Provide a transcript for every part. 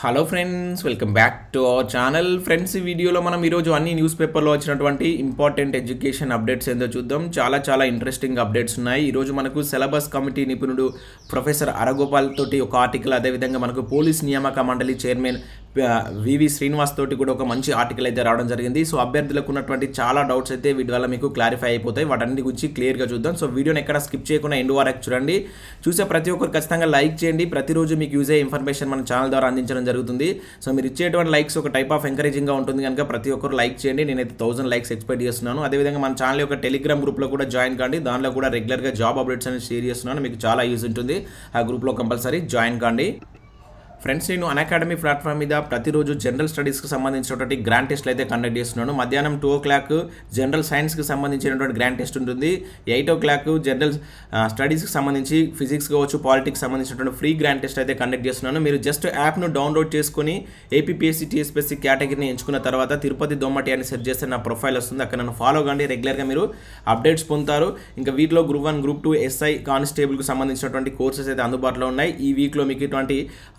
Hello friends welcome back to our channel friends ఈ వీడియోలో మనం ఈరోజు అన్ని న్యూస్ పేపర్లో వచ్చినటువంటి ఇంపార్టెంట్ ఎడ్యుకేషన్ అప్డేట్స్ ఏందో చూద్దాం. చాలా చాలా ఇంట్రెస్టింగ్ అప్డేట్స్ ఉన్నాయి. ఈరోజు మనకు సిలబస్ కమిటీ నిపుణుడు ప్రొఫెసర్ అరగోపాల్ తోటి ఒక ఆర్టికల్ అదేవిధంగా మనకు పోలీస్ నియామక మండలి చైర్మన్ వివి శ్రీనివాస్ తోటి కూడా ఒక మంచి ఆర్టికల్ అయితే రావడం జరిగింది. సో అభ్యర్థులకు ఉన్నటువంటి చాలా డౌట్స్ అయితే వీటి వల్ల మీకు క్లారిఫై అయిపోతాయి. వాటన్నిటి గురించి క్లియర్గా చూద్దాం. సో వీడియోని ఎక్కడ స్కిప్ చేయకుండా ఎండ్ వరకు చూడండి. చూసే ప్రతి ఒక్కరు ఖచ్చితంగా లైక్ చేయండి. ప్రతిరోజు మీకు యూజ్ అయ్యే ఇన్ఫర్మేషన్ మన ఛానల్ ద్వారా అందించడం జరుగుతుంది. సో మీరు ఇచ్చేటువంటి లైక్స్ ఒక టైప్ ఆఫ్ ఎంకరేజింగ్గా ఉంటుంది కనుక ప్రతి ఒక్కరు లైక్ చేయండి. నేనైతే థౌసండ్ లైక్స్ ఎక్స్పెక్ట్ చేస్తున్నాను. అదేవిధంగా మన ఛానల్ యొక్క టెలిగ్రామ్ గ్రూప్లో కూడా జాయిన్ కాండి. దానిలో కూడా రెగ్యులర్గా జాబ్ అప్డేట్స్ అనేది షేర్ చేస్తున్నాను. మీకు చాలా యూజ్ ఉంటుంది. ఆ గ్రూప్లో కంపల్సరీ జాయిన్ కాండి. ఫ్రెండ్స్ నేను అకాడమీ ప్లాట్ఫామ్ మీద ప్రతిరోజు జనరల్ స్టడీస్కి సంబంధించినటువంటి గ్రాండ్ టెస్ట్లు అయితే కండక్ట్ చేస్తున్నాను. మధ్యాహ్నం టూ ఓ క్లాక్ జనరల్ సైన్స్కి సంబంధించినటువంటి గ్రాండ్ టెస్ట్ ఉంటుంది. ఎయిట్ ఓ క్లాక్ జనరల్ స్టడీస్కి సంబంధించి ఫిజిక్స్ కావచ్చు పాలిటిక్స్ సంబంధించినటువంటి ఫ్రీ గ్రాండ్ టెస్ట్ అయితే కండక్ట్ చేస్తున్నాను. మీరు జస్ట్ యాప్ను డౌన్లోడ్ చేసుకొని ఏపీపీఎస్సీ టీఎస్పీఎస్సీ కేటగిరీని ఎంచుకున్న తర్వాత తిరుపతి దొమ్మటి అని సెర్చ్ చేస్తే నా ప్రొఫైల్ వస్తుంది. అక్కడ నన్ను ఫాలో కండి. రెగ్యులర్గా మీరు అప్డేట్స్ పొందుతారు. ఇంకా వీటిలో group one group two SI కానిస్టేబుల్కి సంబంధించినటువంటి కోర్సెస్ అయితే అందుబాటులో ఉన్నాయి. ఈ వీక్లో మీకు ఇటువంటి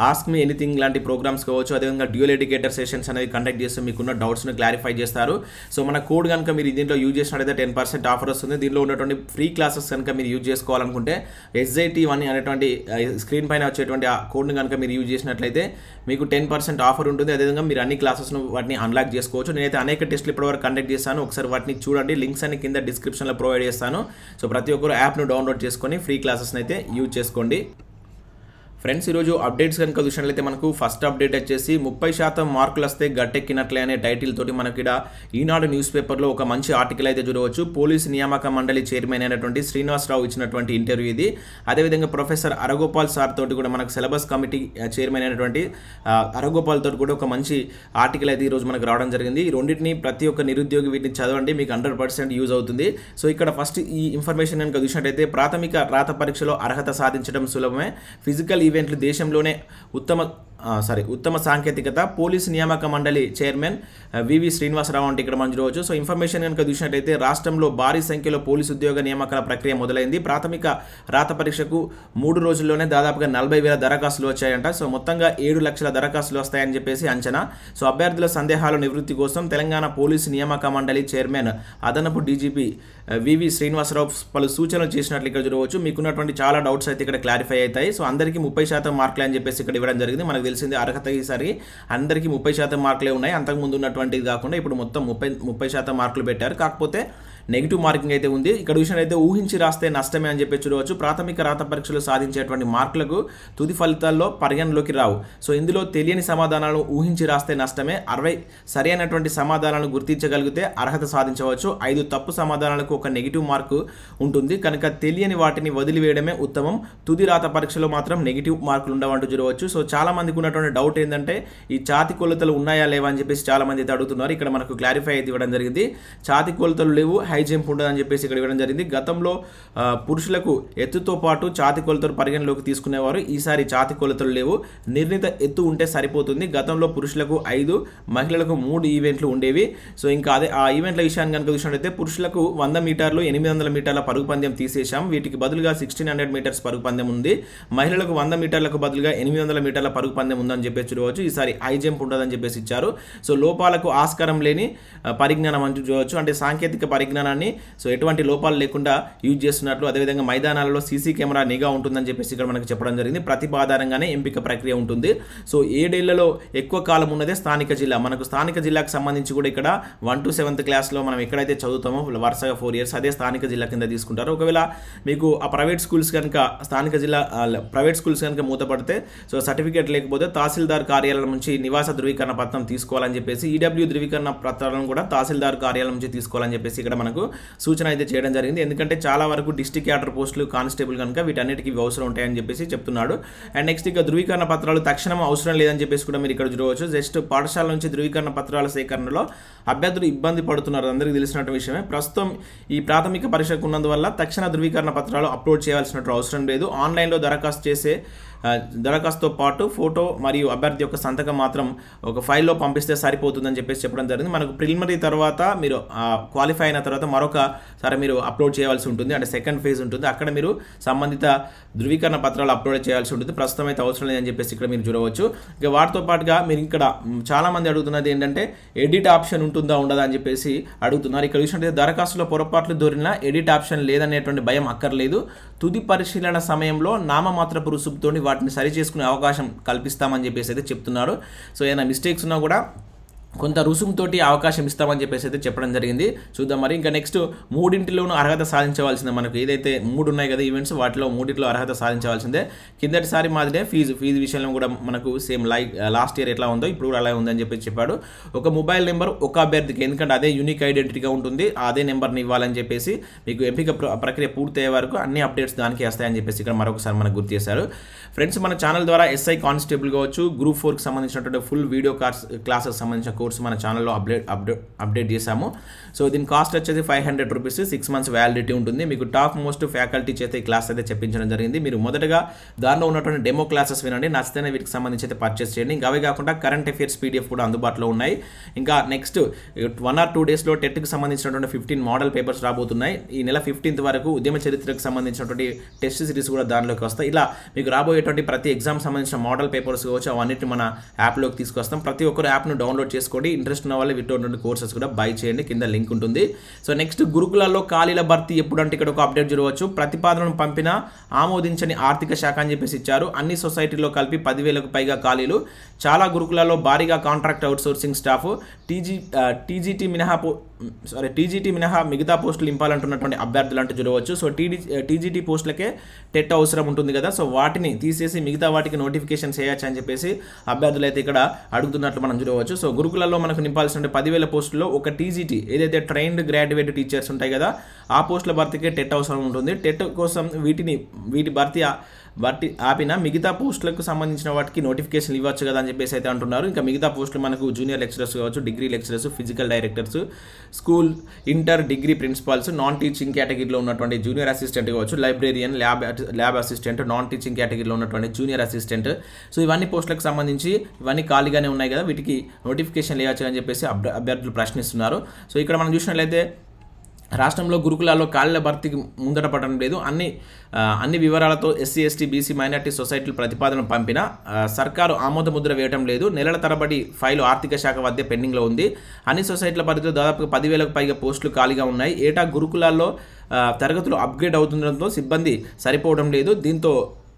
ఆస్క్ మీ ఎనీథింగ్ లాంటి ప్రోగ్రామ్స్ కావచ్చు అదేవిధంగా డ్యూల్ ఎడ్యుకేటర్ సెషన్స్ అనేవి కండక్ట్ చేస్తూ మీకున్న డౌట్స్ని క్లారిఫై చేస్తారు. సో మన కోడ్ కనుక మీరు దీంట్లో యూజ్ చేసినట్టయితే టెన్ పర్సెంట్ ఆఫర్ వస్తుంది. దీనిలో ఉన్నటువంటి ఫ్రీ క్లాసెస్ కనుక మీరు యూజ్ చేసుకోవాలనుకుంటే ఎస్ఐటి వన్ అనేటువంటి స్క్రీన్ పైన వచ్చేటువంటి ఆ కోడ్ని కనుక మీరు యూజ్ చేసినట్లయితే మీకు టెన్ పర్సెంట్ ఆఫర్ ఉంటుంది. అదేవిధంగా మీరు అన్ని క్లాసెస్ను వాటిని అన్లాక్ చేసుకోవచ్చు. నేనైతే అనేక టెస్ట్లు ఇప్పటివరకు కండక్ట్ చేస్తాను ఒకసారి వాటిని చూడండి. లింక్స్ అన్ని కింద డిస్క్రిప్షన్లో ప్రొవైడ్ చేస్తాను. సో ప్రతి ఒక్కరు యాప్ను డౌన్లోడ్ చేసుకొని ఫ్రీ క్లాసెస్ని అయితే యూజ్ చేసుకోండి. ఫ్రెండ్స్ ఈరోజు అప్డేట్స్ కనుక చూసినట్లయితే మనకు ఫస్ట్ అప్డేట్ వచ్చేసి ముప్పై శాతం మార్కులు వస్తే గట్టెక్కినట్లే అనే టైటిల్ తోటి మనకి ఇక్కడ ఈనాడు న్యూస్ పేపర్లో ఒక మంచి ఆర్టికల్ అయితే చూడవచ్చు. పోలీస్ నియామక మండలి చైర్మన్ అయినటువంటి శ్రీనివాసరావు ఇచ్చినటువంటి ఇంటర్వ్యూ ఇది. అదేవిధంగా ప్రొఫెసర్ అరగోపాల్ సార్ తోటి కూడా మనకు సిలబస్ కమిటీ చైర్మన్ అయినటువంటి అరగోపాల్ తోటి కూడా ఒక మంచి ఆర్టికల్ అయితే ఈరోజు మనకు రావడం జరిగింది. ఈ రెండింటిని ప్రతి ఒక్క నిరుద్యోగి వీటిని చదవండి మీకు హండ్రెడ్ పర్సెంట్ యూజ్ అవుతుంది. సో ఇక్కడ ఫస్ట్ ఈ ఇన్ఫర్మేషన్ కనుక చూసినట్లయితే ప్రాథమిక రాత పరీక్షలో అర్హత సాధించడం సులభమే. ఫిజికల్ ఈవెంట్లు దేశంలోనే ఉత్తమ సారీ ఉత్తమ సాంకేతికత పోలీస్ నియామక మండలి చైర్మన్ వివి శ్రీనివాసరావు అంటే ఇక్కడ మనం చూడవచ్చు. సో ఇన్ఫర్మేషన్ కనుక చూసినట్లయితే రాష్ట్రంలో భారీ సంఖ్యలో పోలీసు ఉద్యోగ నియామకాల ప్రక్రియ మొదలైంది. ప్రాథమిక రాత పరీక్షకు మూడు రోజుల్లోనే దాదాపుగా నలభై వేల దరఖాస్తులు వచ్చాయంట. సో మొత్తంగా ఏడు లక్షల దరఖాస్తులు వస్తాయని చెప్పేసి అంచనా. సో అభ్యర్థుల సందేహాల నివృత్తి కోసం తెలంగాణ పోలీసు నియామక మండలి చైర్మన్ అదనపు డీజీపీ వివి శ్రీనివాసరావు పలు సూచనలు చేసినట్లు ఇక్కడ చూడవచ్చు. మీకున్నటువంటి చాలా డౌట్స్ అయితే ఇక్కడ క్లారిఫై అవుతాయి. సో అందరికీ ముప్పై శాతం మార్కులు అని చెప్పేసి ఇక్కడ ఇవ్వడం జరిగింది. మనకు తెలిసింది అర్హత ఈసారి. అందరికీ ముప్పై శాతం మార్కులే ఉన్నాయి. అంతకుముందు ఉన్నటువంటిది కాకుండా ఇప్పుడు మొత్తం ముప్పై ముప్పై శాతం మార్కులు పెట్టారు. కాకపోతే నెగిటివ్ మార్కింగ్ అయితే ఉంది. ఇక్కడ విషయం అయితే ఊహించి రాస్తే నష్టమే అని చెప్పి చూడవచ్చు. ప్రాథమిక రాత పరీక్షలు సాధించేటువంటి మార్కులకు తుది ఫలితాల్లో పరిగణలోకి రావు. సో ఇందులో తెలియని సమాధానాలను ఊహించి రాస్తే నష్టమే. అరవై సరైనటువంటి సమాధానాలను గుర్తించగలిగితే అర్హత సాధించవచ్చు. ఐదు తప్పు సమాధానాలకు ఒక నెగిటివ్ మార్కు ఉంటుంది. కనుక తెలియని వాటిని వదిలివేయడమే ఉత్తమం. తుది రాత పరీక్షలో మాత్రం నెగిటివ్ మార్కులు ఉండవంటూ చూడవచ్చు. సో చాలా మందికి ఉన్నటువంటి డౌట్ ఏంటంటే ఈ ఛాతి కొలతలు ఉన్నాయా లేవా అని చెప్పేసి చాలా మంది అయితే అడుగుతున్నారు. ఇక్కడ మనకు క్లారిఫై అయితే ఇవ్వడం జరిగింది. ఛాతి కొలతలు లేవు. హై జంప్ ఉండదని చెప్పేసి ఇక్కడ ఇవ్వడం జరిగింది. గతంలో పురుషులకు ఎత్తుతో పాటు ఛాతి కొలతలు పరిగణలోకి తీసుకునేవారు. ఈసారి ఛాతి కొలతలు లేవు. నిర్ణీత ఎత్తు ఉంటే సరిపోతుంది. గతంలో పురుషులకు ఐదు మహిళలకు మూడు ఈవెంట్లు ఉండేవి. సో ఇంకా అదే ఆ ఈవెంట్ల విషయాన్ని కనుక చూసినట్లయితే పురుషులకు వంద మీటర్లు ఎనిమిది వందల మీటర్ల పరుగు పందెం తీసేశాం. వీటికి బదులుగా సిక్స్టీన్ హండ్రెడ్ మీటర్స్ పరుగు పందెం ఉంది. మహిళలకు వంద మీటర్లకు బదులుగా ఎనిమిది వందల మీటర్ల పరుగు పందెం ఉందని చెప్పేసి చూడవచ్చు. ఈసారి హై జంప్ ఉండదని చెప్పేసి ఇచ్చారు. సో లోపాలకు ఆస్కారం లేని పరిజ్ఞానం అని చూడవచ్చు. అంటే సాంకేతిక పరిజ్ఞానం విధానాన్ని సో ఎటువంటి లోపాలు లేకుండా యూజ్ చేస్తున్నట్లు అదేవిధంగా మైదానాలలో సీసీ కెమెరా నిఘా ఉంటుందని చెప్పేసి ఇక్కడ మనకు చెప్పడం జరిగింది. ప్రతిపాదారంగానే ఎంపిక ప్రక్రియ ఉంటుంది. సో ఏడేళ్ళలో ఎక్కువ కాలం ఉన్నదే స్థానిక జిల్లా. మనకు స్థానిక జిల్లాకు సంబంధించి కూడా ఇక్కడ వన్ టు సెవెంత్ క్లాస్లో మనం ఎక్కడైతే చదువుతామో వరుసగా ఫోర్ ఇయర్స్ అదే స్థానిక జిల్లా కింద తీసుకుంటారు. ఒకవేళ మీకు ఆ ప్రైవేట్ స్కూల్స్ కనుక స్థానిక జిల్లా ప్రైవేట్ స్కూల్స్ కనుక మూతపడితే సో సర్టిఫికేట్ లేకపోతే తహసీల్దార్ కార్యాలయం నుంచి నివాస ధృవీకరణ పత్రం తీసుకోవాలని చెప్పేసి ఈడబ్ల్యూ ధృవీకరణ పత్రాలను కూడా తహసీల్దార్ కార్యాలయం నుంచి తీసుకోవాలని చెప్పేసి ఇక్కడ మనకు సూచన అయితే చేయడం జరిగింది. ఎందుకంటే చాలా వరకు డిస్టిక్ క్యాడర్ పోస్టులు కానిస్టేబుల్ కనుక వీటన్నిటికీ అవసరం ఉంటాయని చెప్పేసి చెప్తున్నాడు. అండ్ నెక్స్ట్ ఇక ధృవీకరణ పత్రాలు తక్షణం అవసరం లేదని చెప్పేసి కూడా మీరు ఇక్కడ చూడవచ్చు. జస్ట్ పాఠశాల నుంచి ధృవీకరణ పత్రాల సేకరణలో అభ్యర్థులు ఇబ్బంది పడుతున్నారు. అందరికీ తెలిసినట్టు విషయమే. ప్రస్తుతం ఈ ప్రాథమిక పరీక్షకు ఉన్నందువల్ల తక్షణ ధృవీకరణ పత్రాలు అప్లోడ్ చేయాల్సినట్టు అవసరం లేదు. ఆన్లైన్లో దరఖాస్తు చేసే దరఖాస్తుతో పాటు ఫోటో మరియు అభ్యర్థి యొక్క సంతకం మాత్రం ఒక ఫైల్లో పంపిస్తే సరిపోతుందని చెప్పేసి చెప్పడం జరిగింది. మనకు ప్రిలిమినరీ తర్వాత మీరు క్వాలిఫై అయిన తర్వాత మరొక సరే మీరు అప్లోడ్ చేయాల్సి ఉంటుంది. అంటే సెకండ్ ఫేజ్ ఉంటుంది. అక్కడ మీరు సంబంధిత ధృవీకరణ పత్రాలు అప్లోడ్ చేయాల్సి ఉంటుంది. ప్రస్తుతం అయితే అవసరం లేదని చెప్పేసి ఇక్కడ మీరు చూడవచ్చు. ఇక వాటితో పాటుగా మీరు ఇక్కడ చాలామంది అడుగుతున్నది ఏంటంటే ఎడిట్ ఆప్షన్ ఉంటుందా ఉండదా అని చెప్పేసి అడుగుతున్నారు. ఇక్కడ చూసినట్లయితే దరఖాస్తులో పొరపాట్లు దొరికినా ఎడిట్ ఆప్షన్ లేదనేటువంటి భయం అక్కర్లేదు. తుది పరిశీలన సమయంలో నామమాత్రపు రుసుముతోని వాటిని సరి చేసుకునే అవకాశం కల్పిస్తామని చెప్పేసి అయితే చెప్తున్నారు సో ఏదైనా మిస్టేక్స్ ఉన్నా కూడా కొంత రుసుముతోటి అవకాశం ఇస్తామని చెప్పేసి అయితే చెప్పడం జరిగింది. చూద్దాం మరి. ఇంకా నెక్స్ట్ మూడింటిలోనూ అర్హత సాధించవలసిందే మనకు. ఏదైతే మూడు ఉన్నాయి కదా ఈవెంట్స్ వాటిలో మూడింటిలో అర్హత సాధించవలసిందే. కిందటిసారి మాదిరే ఫీజు ఫీజు విషయంలో కూడా మనకు సేమ్ లైక్ లాస్ట్ ఇయర్ ఎట్లా ఉందో ఇప్పుడు కూడా అలా ఉందని చెప్పి చెప్పాడు. ఒక మొబైల్ నెంబర్ ఒక అభ్యర్థికి ఎందుకంటే అదే యూనిక్ ఐడెంటిటీగా ఉంటుంది అదే నెంబర్ని ఇవ్వాలని చెప్పేసి మీకు ఎంపిక ప్రక్రియ పూర్తయ్యే వరకు అన్ని అప్డేట్స్ దానికి వస్తాయని చెప్పేసి ఇక్కడ మరొకసారి మనకు గుర్తు చేశారు. ఫ్రెండ్స్ మన ఛానల్ ద్వారా ఎస్ఐ కానిస్టేబుల్ కావచ్చు గ్రూప్ ఫోర్కి సంబంధించినటువంటి ఫుల్ వీడియో కార్స్ క్లాసెస్ సంబంధించిన కోర్సు మన ఛానల్లో అప్డేట్ అప్డేట్ అప్డేట్ చేశాము. సో దీని కాస్ట్ వచ్చేసి five hundred rupees six months validity ఉంటుంది. మీకు టాప్ మోస్ట్ ఫ్యాకల్టీ చేత ఈ క్లాస్ అయితే చెప్పించడం జరిగింది. మీరు మొదటగా దానిలో ఉన్నటువంటి డెమో క్లాసెస్ వినండి. నచ్చితేనే వీటికి సంబంధించి అయితే పర్చేస్ చేయండి. ఇంకా అవే కాకుండా కరెంట్ అఫేర్స్ పీడిఎఫ్ కూడా అందుబాటులో ఉన్నాయి. ఇంకా నెక్స్ట్ వన్ ఆర్ టూ డేస్లో టెట్కి సంబంధించినటువంటి ఫిఫ్టీన్ మోడల్ పేపర్స్ రాబోతున్నాయి. ఈ నెల ఫిఫ్టీన్త్ వరకు ఉద్యమ చరిత్రకు సంబంధించినటువంటి టెస్ట్ సిరీస్ కూడా దానిలోకి వస్తాయి. ఇలా మీకు రాబోయే ఉండేటువంటి ప్రతి ఎగ్జామ్ సంబంధించిన మోడల్ పేపర్స్ కావచ్చు అవన్నిటిని మన యాప్లోకి తీసుకొస్తాం. ప్రతి ఒక్కరు యాప్ను డౌన్లోడ్ చేసుకోండి. ఇంట్రెస్ట్ ఉన్న వాళ్ళు వీటి కోర్సెస్ కూడా బై చేయండి. కింద లింక్ ఉంటుంది. సో నెక్స్ట్ గురుకులాల్లో ఖాళీల భర్తీ ఎప్పుడంటే ఇక్కడ ఒక అప్డేట్ చూడవచ్చు. ప్రతిపాదనను పంపిన ఆమోదించని ఆర్థిక శాఖ అని చెప్పేసి ఇచ్చారు. అన్ని సొసైటీలో కలిపి పదివేలకు పైగా ఖాళీలు. చాలా గురుకులాల్లో భారీగా contract outsourcing staff TG TGT మినహా పో సారీ టీజీటీ మినహా మిగతా పోస్టులు నింపాలంటున్నటువంటి అభ్యర్థులు అంటూ చూడవచ్చు. సో టీడీ టీజీటీ పోస్టులకే టెట్ అవసరం ఉంటుంది కదా. సో వాటిని తీసి తీసేసి మిగతా వాటికి నోటిఫికేషన్ చేయొచ్చు అని చెప్పేసి అభ్యర్థులు అయితే ఇక్కడ అడుగుతున్నట్లు మనం చూడవచ్చు. సో గురుకులలో మనకు నింపాల్సిన పదివేల పోస్టుల్లో ఒక టీజీటీ ఏదైతే ట్రైన్డ్ గ్రాడ్యుయేట్ టీచర్స్ ఉంటాయి కదా ఆ పోస్టుల భర్తీకే టెట్ అవసరం ఉంటుంది. టెట్ కోసం వీటిని వీటి భర్తీ వాటి ఆపిన మిగతా పోస్టులకు సంబంధించిన వాటికి నోటిఫికేషన్ ఇవ్వచ్చు కదా అని చెప్పేసి అయితే అంటున్నారు. ఇంకా మిగతా పోస్టులు మనకు జూనియర్ లెక్చరర్స్ కావచ్చు degree lecturers physical directors school inter degree principals non teaching కేటగిరీలో ఉన్నటువంటి జూనియర్ అసిస్టెంట్ కావచ్చు librarian lab lab assistant non teaching కేటగిరీలో ఉన్నటువంటి జూనియర్ అసిస్టెంట్ సో ఇవన్నీ పోస్టులకు సంబంధించి ఇవన్నీ ఖాళీగానే ఉన్నాయి కదా వీటికి నోటిఫికేషన్ ఇవ్వచ్చు అని చెప్పేసి అభ్యర్థులు ప్రశ్నిస్తున్నారు. సో ఇక్కడ మనం చూసినట్లయితే రాష్ట్రంలో గురుకులాల్లో కాళ్ళ భర్తీకి ముందట పడడం లేదు. అన్ని అన్ని వివరాలతో ఎస్సీ ఎస్టీ బీసీ మైనార్టీ సొసైటీలు ప్రతిపాదన పంపిన సర్కారు ఆమోద ముద్ర వేయడం లేదు. నెలల తరబడి ఫైలు ఆర్థిక శాఖ వద్ద పెండింగ్లో ఉంది. అన్ని సొసైటీల పరిధిలో దాదాపుగా పదివేలకు పైగా పోస్టులు ఖాళీగా ఉన్నాయి. ఏటా గురుకులాల్లో తరగతులు అప్గ్రేడ్ అవుతుండడంతో సిబ్బంది సరిపోవడం లేదు. దీంతో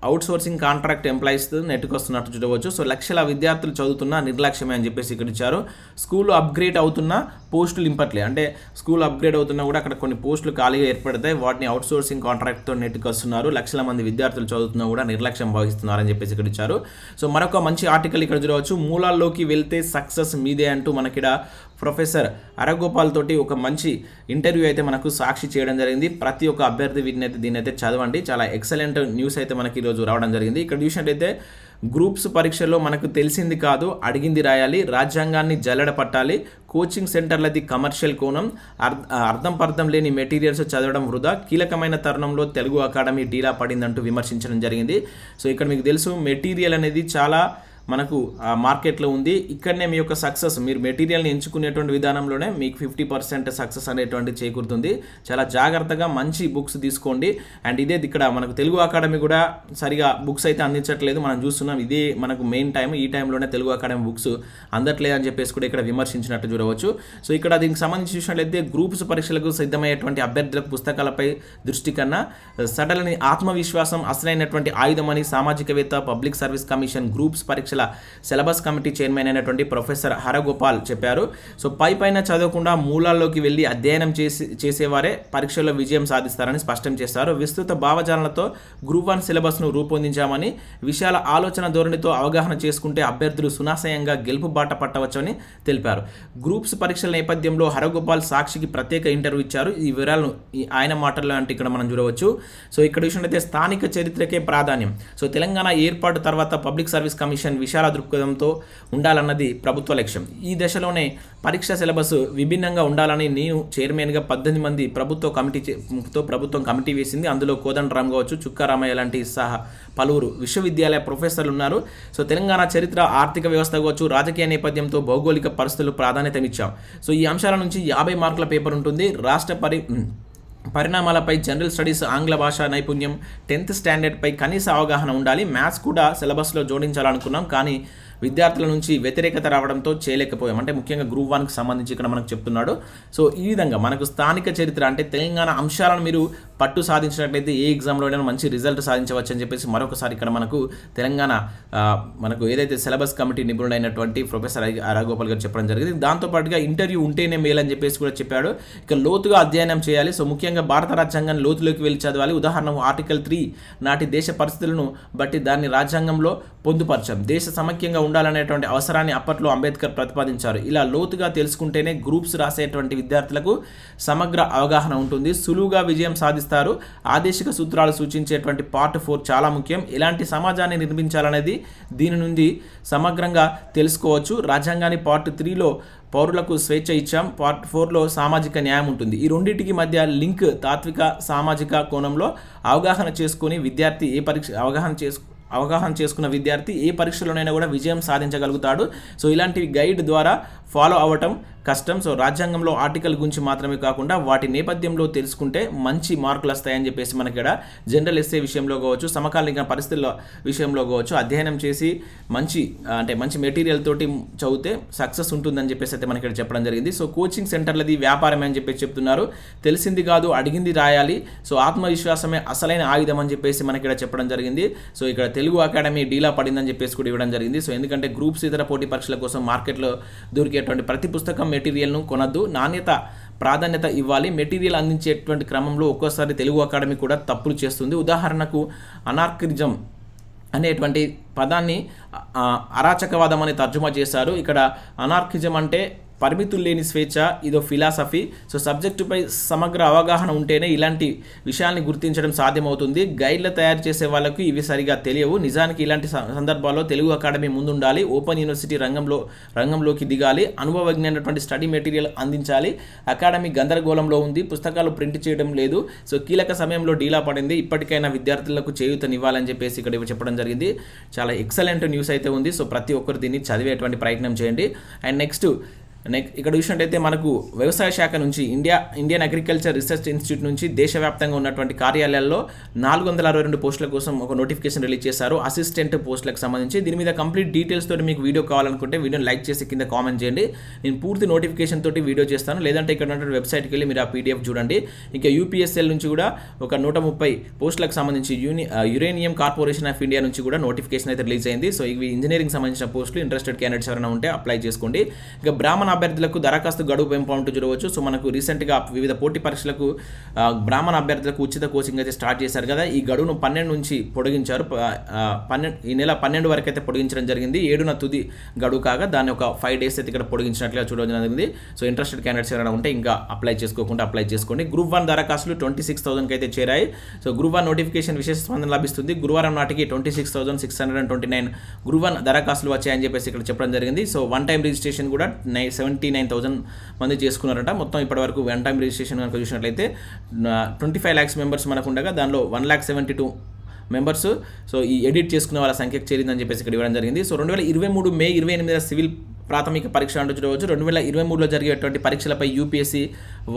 అవుట్సోర్సింగ్ కాంట్రాక్ట్ ఎంప్లాయీస్ నెట్టుకొస్తున్నట్టు చూడవచ్చు. సో లక్షల విద్యార్థులు చదువుతున్న నిర్లక్ష్యమే అని చెప్పేసి ఇక్కడ ఇచ్చారు. స్కూల్ అప్గ్రేడ్ అవుతున్న పోస్టులు ఇంపట్లే. అంటే స్కూల్ అప్గ్రేడ్ అవుతున్నా కూడా అక్కడ కొన్ని పోస్టులు ఖాళీగా ఏర్పడతాయి వాటిని అవుట్సోర్సింగ్ కాంట్రాక్ట్తో నెట్టుకొస్తున్నారు. లక్షల మంది విద్యార్థులు చదువుతున్నా కూడా నిర్లక్ష్యం వహిస్తున్నారని చెప్పేసి ఇక్కడ ఇచ్చారు. సో మరొక మంచి ఆర్టికల్ ఇక్కడ చూడవచ్చు. మూలాల్లోకి వెళ్తే సక్సెస్ మీదే అంటూ మనకిడ ప్రొఫెసర్ అరగోపాల్ తోటి ఒక మంచి ఇంటర్వ్యూ అయితే మనకు సాక్షి చేయడం జరిగింది. ప్రతి ఒక్క అభ్యర్థి వీటిని అయితే దీన్ని అయితే చదవండి. చాలా ఎక్సలెంట్ న్యూస్ అయితే మనకి ఈరోజు రావడం జరిగింది. ఇక్కడ చూసినట్టయితే గ్రూప్స్ పరీక్షల్లో మనకు తెలిసింది కాదు అడిగింది రాయాలి రాజ్యాంగాన్ని జల్లడ పట్టాలి కోచింగ్ సెంటర్లది కమర్షియల్ కోణం అర్థం పర్థం లేని మెటీరియల్స్ చదవడం వృధా కీలకమైన తరుణంలో తెలుగు అకాడమీ డీలా పడిందంటూ విమర్శించడం జరిగింది. సో ఇక్కడ మీకు తెలుసు మెటీరియల్ అనేది చాలా మనకు ఆ మార్కెట్లో ఉంది. ఇక్కడనే మీ యొక్క సక్సెస్ మీరు మెటీరియల్ని ఎంచుకునేటువంటి విధానంలోనే మీకు ఫిఫ్టీ పర్సెంట్ సక్సెస్ అనేటువంటి చేకూరుతుంది. చాలా జాగ్రత్తగా మంచి బుక్స్ తీసుకోండి. అండ్ ఇదే ఇక్కడ మనకు తెలుగు అకాడమీ కూడా సరిగా బుక్స్ అయితే అందించట్లేదు. మనం చూస్తున్నాం ఇదే మనకు మెయిన్ టైం ఈ టైంలోనే తెలుగు అకాడమీ బుక్స్ అందట్లేదు అని చెప్పేసి కూడా ఇక్కడ విమర్శించినట్టు చూడవచ్చు. సో ఇక్కడ దీనికి సంబంధించి చూసినట్లయితే గ్రూప్స్ పరీక్షలకు సిద్ధమయ్యేటువంటి అభ్యర్థుల పుస్తకాలపై దృష్టి కన్నా సడలని ఆత్మవిశ్వాసం అసలైనటువంటి ఆయుధమని సామాజికవేత్త పబ్లిక్ సర్వీస్ కమిషన్ గ్రూప్స్ పరీక్షల సిలబస్ కమిటీ చైర్మన్ అయినటువంటి ప్రొఫెసర్ హరగోపాల్ చెప్పారు. సో పై పైన చదవకుండా మూలాల్లోకి వెళ్ళి అధ్యయనం చేసి చేసేవారే పరీక్షల్లో విజయం సాధిస్తారని స్పష్టం చేశారు. విస్తృత భావజాలనతో గ్రూప్ వన్ సిలబస్ను రూపొందించామని విషయాల ఆలోచన ధోరణితో అవగాహన చేసుకుంటే అభ్యర్థులు సునాశయంగా గెలుపు బాట పట్టవచ్చని తెలిపారు. గ్రూప్స్ పరీక్షల నేపథ్యంలో హరగోపాల్ సాక్షికి ప్రత్యేక ఇంటర్వ్యూ ఇచ్చారు. ఈ వివరాలను ఆయన మాటల్లో అంటే ఇక్కడ మనం చూడవచ్చు. సో ఇక్కడ చూసినట్లయితే స్థానిక చరిత్రకే ప్రాధాన్యం. సో తెలంగాణ ఏర్పాటు తర్వాత పబ్లిక్ సర్వీస్ కమిషన్ విశాల దృక్పథంతో ఉండాలన్నది ప్రభుత్వ లక్ష్యం. ఈ దశలోనే పరీక్ష సిలబస్ విభిన్నంగా ఉండాలని నేను చైర్మన్గా పద్దెనిమిది మంది ప్రభుత్వ కమిటీతో ప్రభుత్వం కమిటీ వేసింది. అందులో కోదండరామ్ కావచ్చు చుక్కారామయ్య లాంటి సహా పలువురు విశ్వవిద్యాలయ ప్రొఫెసర్లు ఉన్నారు. సో తెలంగాణ చరిత్ర ఆర్థిక వ్యవస్థ కావచ్చు రాజకీయ నేపథ్యంతో భౌగోళిక పరిస్థితులు ప్రాధాన్యత ఇచ్చాం సో ఈ అంశాల నుంచి యాభై మార్కుల పేపర్ ఉంటుంది. రాష్ట్ర పరి పరిణామాలపై జనరల్ స్టడీస్ ఆంగ్ల భాష నైపుణ్యం టెన్త్ స్టాండర్డ్పై కనీస అవగాహన ఉండాలి. మ్యాథ్స్ కూడా సిలబస్లో జోడించాలనుకున్నాం కానీ విద్యార్థుల నుంచి వ్యతిరేకత రావడంతో చేయలేకపోయాం. అంటే ముఖ్యంగా గ్రూప్ వన్కి సంబంధించి ఇక్కడ మనకు చెప్తున్నాడు. సో ఈ విధంగా మనకు స్థానిక చరిత్ర అంటే తెలంగాణ అంశాలను మీరు పట్టు సాధించినట్లయితే ఏ ఎగ్జామ్లోనైనా మంచి రిజల్ట్ సాధించవచ్చు అని చెప్పేసి మరొకసారి ఇక్కడ మనకు తెలంగాణ మనకు ఏదైతే సిలబస్ కమిటీ నిపుణుడైనటువంటి ప్రొఫెసర్ రాఘోపాల్ గారు చెప్పడం జరిగింది. దాంతోపాటుగా ఇంటర్వ్యూ ఉంటేనే మేలని చెప్పేసి కూడా చెప్పాడు. ఇక లోతుగా అధ్యయనం చేయాలి. సో ముఖ్యంగా భారత రాజ్యాంగాన్ని లోతులోకి వెళ్ళి చదవాలి. ఉదాహరణకు ఆర్టికల్ త్రీ నాటి దేశ పరిస్థితులను బట్టి దాన్ని రాజ్యాంగంలో పొందుపరచాం దేశ సమైక్యంగా ఉండాలనేటువంటి అవసరాన్ని అప్పట్లో అంబేద్కర్ ప్రతిపాదించారు. ఇలా లోతుగా తెలుసుకుంటేనే గ్రూప్స్ రాసేటువంటి విద్యార్థులకు సమగ్ర అవగాహన ఉంటుంది. సులువుగా విజయం సాధిస్తారు ఆదేశిక సూత్రాలు సూచించేటువంటి పార్ట్ ఫోర్ చాలా ముఖ్యం. ఎలాంటి సమాజాన్ని నిర్మించాలనేది దీని నుండి సమగ్రంగా తెలుసుకోవచ్చు. రాజ్యాంగాన్ని పార్ట్ త్రీలో పౌరులకు స్వేచ్ఛ ఇచ్చాం. పార్ట్ ఫోర్లో సామాజిక న్యాయం ఉంటుంది. ఈ రెండింటికి మధ్య లింక్ తాత్విక సామాజిక కోణంలో అవగాహన చేసుకుని విద్యార్థి ఏ పరీక్ష అవగాహన చేసుకు అవగాహన చేసుకున్న విద్యార్థి ఏ పరీక్షలోనైనా కూడా విజయం సాధించగలుగుతాడు. సో ఇలాంటి గైడ్ ద్వారా ఫాలో అవ్వటం కష్టం. సో రాజ్యాంగంలో ఆర్టికల్ గురించి మాత్రమే కాకుండా వాటి నేపథ్యంలో తెలుసుకుంటే మంచి మార్కులు వస్తాయని చెప్పేసి మనకి ఇక్కడ జనరల్ ఎస్ఏ విషయంలో కావచ్చు సమకాలీన పరిస్థితుల విషయంలో కావచ్చు అధ్యయనం చేసి మంచి అంటే మంచి మెటీరియల్ తోటి చదివితే సక్సెస్ ఉంటుందని చెప్పేసి అయితే మనకి ఇక్కడ చెప్పడం జరిగింది. సో కోచింగ్ సెంటర్లది వ్యాపారమే అని చెప్పేసి చెప్తున్నారు. తెలిసింది కాదు అడిగింది రాయాలి. సో ఆత్మవిశ్వాసమే అసలైన ఆయుధం అని చెప్పేసి మనకి ఇక్కడ చెప్పడం జరిగింది. సో ఇక్కడ తెలుగు అకాడమీ డీలా పడిందని చెప్పేసి కూడా ఇవ్వడం జరిగింది. సో ఎందుకంటే గ్రూప్స్ ఇతర పోటీ పరీక్షల కోసం మార్కెట్లో దొరికే దొరికేటువంటి ప్రతి పుస్తకం మెటీరియల్ను కొనద్దు. నాణ్యత ప్రాధాన్యత ఇవ్వాలి. మెటీరియల్ అందించేటువంటి క్రమంలో ఒక్కోసారి తెలుగు అకాడమీ కూడా తప్పులు చేస్తుంది. ఉదాహరణకు అనార్కిజం అనేటువంటి పదాన్ని అరాచకవాదం అని తర్జుమా చేశారు. ఇక్కడ అనార్కిజం అంటే పరిమితులు లేని స్వేచ్ఛ ఇదో ఫిలాసఫీ. సో సబ్జెక్టుపై సమగ్ర అవగాహన ఉంటేనే ఇలాంటి విషయాల్ని గుర్తించడం సాధ్యమవుతుంది. గైడ్లు తయారు చేసే వాళ్ళకు ఇవి సరిగా తెలియవు. నిజానికి ఇలాంటి స- సందర్భాల్లో తెలుగు అకాడమీ ముందుండాలి. ఓపెన్ యూనివర్సిటీ రంగంలో రంగంలోకి దిగాలి. అనుభవజ్ఞమైనటువంటి స్టడీ మెటీరియల్ అందించాలి. అకాడమీ గందరగోళంలో ఉంది. పుస్తకాలు ప్రింట్ చేయడం లేదు. సో కీలక సమయంలో డీలా పడింది. ఇప్పటికైనా విద్యార్థులకు చేయూతనివ్వాలని చెప్పేసి ఇక్కడ చెప్పడం జరిగింది. చాలా ఎక్సలెంట్ న్యూస్ అయితే ఉంది. సో ప్రతి ఒక్కరు దీన్ని చదివేటువంటి ప్రయత్నం చేయండి. అండ్ నెక్స్ట్ నెక్స్ట్ ఇక్కడ చూసినట్టయితే మనకు వ్యవసాయ శాఖ నుంచి India Indian agriculture research institute నుంచి దేశవ్యాప్తంగా ఉన్నటువంటి కార్యాలయాల్లో నాలుగు వందల అరవై రెండు పోస్టుల కోసం ఒక నోటిఫికేషన్ రిలీజ్ చేశారు. అసిస్టెంట్ పోస్టులకు సంబంధించి. దీని మీద కంప్లీట్ డీటెయిల్స్ తోటి మీకు వీడియో కావాలనుకుంటే వీడియోని లైక్ చేసి కింద కామెంట్ చేయండి. నేను పూర్తి నోటిఫికేషన్ తోటి వీడియో చేస్తాను. లేదంటే ఇక్కడ ఉన్నటువంటి వెబ్సైట్కి వెళ్ళి మీరు ఆ పీడిఎఫ్ చూడండి. ఇంకా యూపీఎస్ఎల్ నుంచి కూడా ఒక నూట ముప్పై పోస్టులకు సంబంధించి uni uranium corporation of India నుంచి కూడా నోటిఫికేషన్ అయితే రిలీజ్ అయింది. సో ఇవి ఇంజనీరింగ్ సంబంధించిన పోస్టులు. ఇంట్రెస్టెడ్ క్యాండిడేట్స్ ఎవరైనా ఉంటే అప్లై చేసుకోండి. ఇక బ్రాహ్మణ అభ్యర్థులకు దరఖాస్తు గడువు పెంపు అంటూ చూడవచ్చు. సో మనకు రీసెంట్గా వివిధ పోటీ పరీక్షలకు బ్రాహ్మణ అభ్యర్థులకు ఉచిత కోచింగ్ అయితే స్టార్ట్ చేశారు కదా. ఈ గడువును పన్నెండు నుంచి పొడిగించారు. పన్నెండు ఈ నెల పన్నెండు వరకు అయితే పొడిగించడం జరిగింది. ఏడున తుది గడువు కాగా దాన్ని ఒక ఫైవ్ డేస్ అయితే ఇక్కడ పొడిగించినట్లుగా చూడడం జరిగింది. సో ఇంట్రెస్టెడ్ క్యాండిడేట్స్ ఎవరైనా ఉంటే ఇంకా అప్లై చేసుకోకుండా అప్లై చేసుకోండి. గ్రూప్ వన్ దరఖాస్తులు ట్వంటీ సిక్స్ థౌసండ్కి అయితే చేరాయి. సో గ్రూప్ వన్ నోటిఫికేషన్ విశేష స్పందన లభిస్తుంది. గురువారం నాటికి twenty six thousand six hundred and twenty nine group one దరఖాస్తులు వచ్చాయని చెప్పేసి ఇక్కడ చెప్పడం జరిగింది. సో వన్ టైం రిజిస్ట్రేషన్ కూడా నైస్ సెవెంటీ నైన్ థౌసండ్ మంది చేసుకున్నారట. మొత్తం ఇప్పటివరకు వన్ టైం రిజిస్ట్రేషన్ కనుక చూసినట్లయితే ట్వంటీ ఫైవ్ ల్యాక్స్ మెంబర్స్ మనకు ఉండగా దానిలో one lakh seventy two members so ఈ ఎడిట్ చేసుకునే వాళ్ళ సంఖ్యకు చేరిందని చెప్పేసి ఇక్కడ ఇవ్వడం జరిగింది. సో రెండు వేల ఇరవై మూడు మే ఇరవై ఎనిమిది సివిల్ ప్రాథమిక పరీక్ష అంటూ చూడవచ్చు. రెండు వేల ఇరవై మూడులో జరిగేటువంటి పరీక్షలపై యూపీఎస్సీ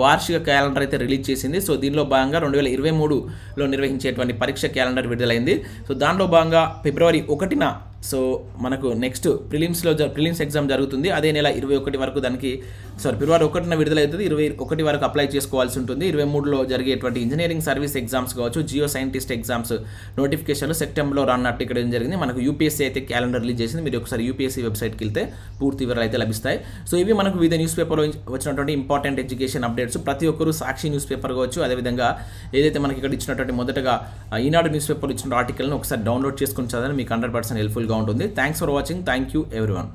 వార్షిక క్యాలెండర్ అయితే రిలీజ్ చేసింది. సో దీనిలో భాగంగా రెండు వేల ఇరవై మూడులో నిర్వహించేటువంటి పరీక్ష క్యాలెండర్ విడుదలైంది. సో దానిలో భాగంగా ఫిబ్రవరి ఒకటిన సో మనకు నెక్స్ట్ ప్రిలిమ్స్లో ప్రిలిమ్స్ ఎగ్జామ్ జరుగుతుంది. అదే నెల ఇరవై ఒకటి వరకు దానికి సారీ ఫిబ్రవరి ఒకటిన విడుదలవుతుంది ఇరవై ఒకటి వరకు అప్లై చేసుకోవాల్సి ఉంటుంది. ఇరవై మూడులో జరిగేటువంటి ఇంజనీరింగ్ సర్వీస్ ఎగ్జామ్స్ కావచ్చు జియో సైంటిస్ట్ ఎగ్జామ్స్ నోటిఫికేషన్లు సెప్టెంబర్లో రాన్నట్టు ఇక్కడ ఏం జరిగింది. మనకు యూపీఎస్సీ అయితే క్యాలెండర్ రిలీజ్ చేసింది. మీరు ఒకసారి యూపీఎస్సీ వెబ్సైట్కి వెళ్తే పూర్తి వివరాలు అయితే లభిస్తాయి. సో ఇవి మనకు వివిధ న్యూస్ పేపర్లో వచ్చినటువంటి ఇంపార్టెంట్ ఎడ్యుకేషన్ అప్డేట్స్ ప్రతి ఒక్కరు సాక్షి న్యూస్ పేపర్ కావచ్చు. అదేవిధంగా ఏదైతే మనకి ఇక్కడ ఇచ్చినటువంటి మొదటగా ఈనాడు న్యూస్ పేపర్ ఇచ్చిన ఆర్టికల్ని ఒకసారి డౌన్లోడ్ చేసుకుని చదవని మీకు హండ్రెడ్ పర్సెంట్ హెల్ప్ఫుల్గా ఉంటుంది. Thanks for watching thank you everyone